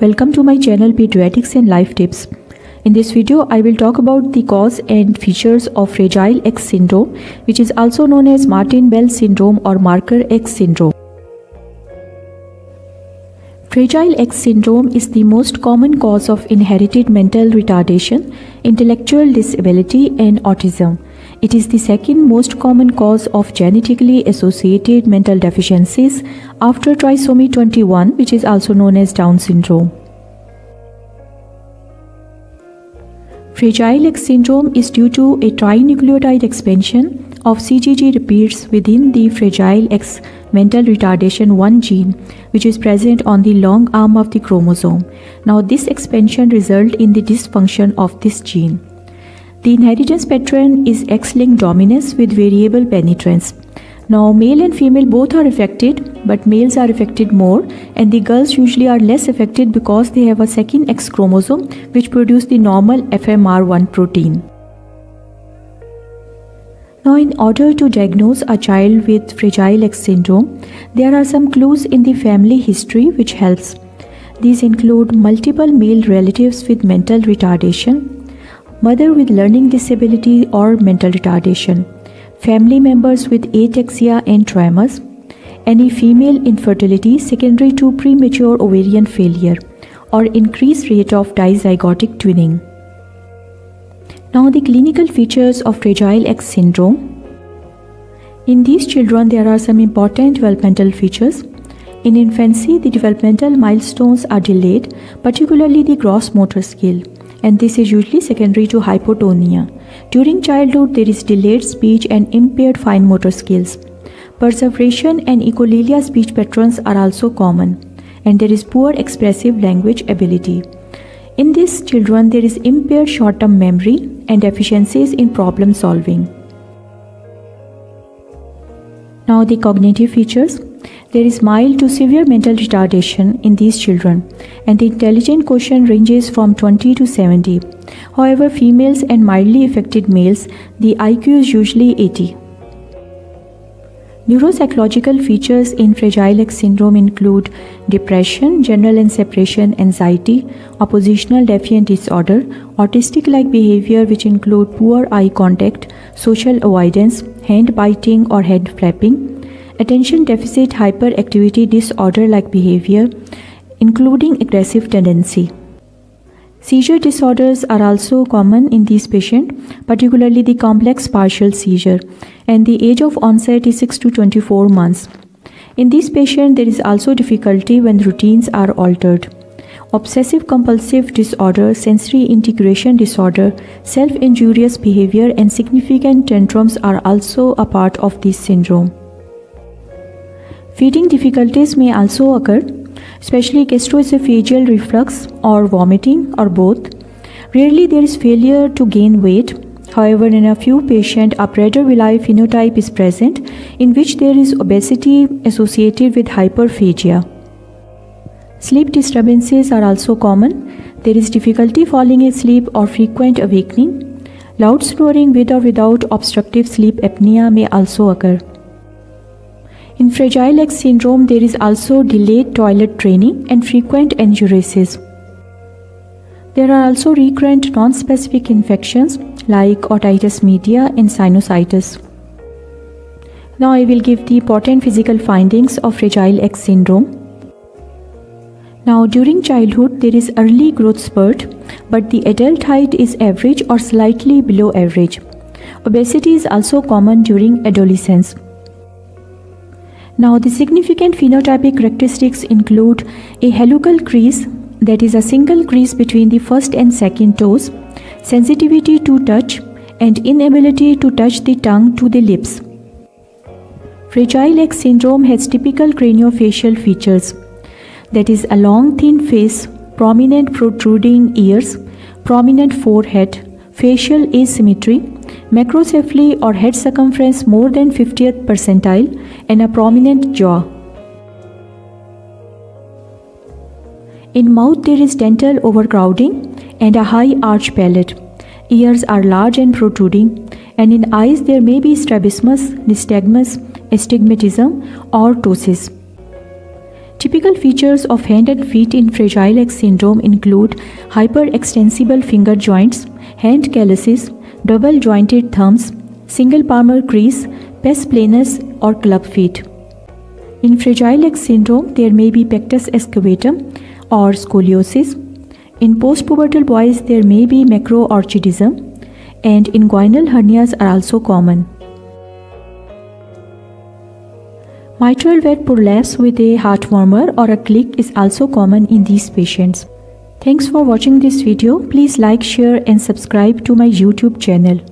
Welcome to my channel Pediatrics and Life Tips. In this video, I will talk about the cause and features of Fragile X syndrome, which is also known as Martin-Bell syndrome or Marker X syndrome. Fragile X syndrome is the most common cause of inherited mental retardation, intellectual disability, and autism. It is the second most common cause of genetically associated mental deficiencies after trisomy 21, which is also known as Down syndrome. Fragile X syndrome is due to a trinucleotide expansion of CGG repeats within the Fragile X mental retardation 1 gene which is present on the long arm of the chromosome. Now this expansion results in the dysfunction of this gene. The inheritance pattern is X-linked dominance with variable penetrance. Now male and female both are affected but males are affected more and the girls usually are less affected because they have a second X chromosome which produce the normal FMR1 protein. Now in order to diagnose a child with Fragile X syndrome, there are some clues in the family history which helps. These include multiple male relatives with mental retardation, mother with learning disability or mental retardation, family members with ataxia and tremors, any female infertility secondary to premature ovarian failure, or increased rate of dizygotic twinning. Now the clinical features of Fragile X syndrome. In these children, there are some important developmental features. In infancy, the developmental milestones are delayed, particularly the gross motor skill and this is usually secondary to hypotonia. During childhood, there is delayed speech and impaired fine motor skills. Perseveration and echolalia speech patterns are also common, and there is poor expressive language ability. In these children, there is impaired short term memory and deficiencies in problem solving. Now, the cognitive features there is mild to severe mental retardation in these children, and the intelligent quotient ranges from 20 to 70. However, females and mildly affected males, the IQ is usually 80. Neuropsychological features in Fragile X syndrome include depression, general and separation anxiety, oppositional defiant disorder, autistic like behavior which include poor eye contact, social avoidance, hand biting or head flapping, attention deficit hyperactivity disorder like behavior, including aggressive tendency. Seizure disorders are also common in these patients, particularly the complex partial seizure, and the age of onset is 6 to 24 months. In this patient, there is also difficulty when routines are altered. Obsessive compulsive disorder, sensory integration disorder, self injurious behavior, and significant tantrums are also a part of this syndrome. Feeding difficulties may also occur, especially gastroesophageal reflux or vomiting or both. Rarely there is failure to gain weight. However, in a few patients, a Prader-Willi phenotype is present in which there is obesity associated with hyperphagia. Sleep disturbances are also common. There is difficulty falling asleep or frequent awakening. Loud snoring with or without obstructive sleep apnea may also occur. In Fragile X syndrome, there is also delayed toilet training and frequent enuresis. There are also recurrent non-specific infections like otitis media and sinusitis. Now I will give the important physical findings of Fragile X syndrome. Now during childhood there is early growth spurt but the adult height is average or slightly below average. Obesity is also common during adolescence. Now, the significant phenotypic characteristics include a hallucal crease, that is a single crease between the first and second toes, sensitivity to touch, and inability to touch the tongue to the lips. Fragile X syndrome has typical craniofacial features, that is a long thin face, prominent protruding ears, prominent forehead, facial asymmetry, macrocephaly or head circumference more than 50th percentile, and a prominent jaw. In mouth there is dental overcrowding and a high arch palate. Ears are large and protruding, and in eyes there may be strabismus, nystagmus, astigmatism, or ptosis. Typical features of hand and feet in Fragile X syndrome include hyperextensible finger joints, hand calluses, double jointed thumbs, single palmar crease, pes planus or club feet. In Fragile X syndrome, there may be pectus excavatum or scoliosis. In postpubertal boys, there may be macroorchidism and inguinal hernias are also common. Mitral valve prolapse with a heart murmur or a click is also common in these patients. Thanks for watching this video. Please like, share and subscribe to my YouTube channel.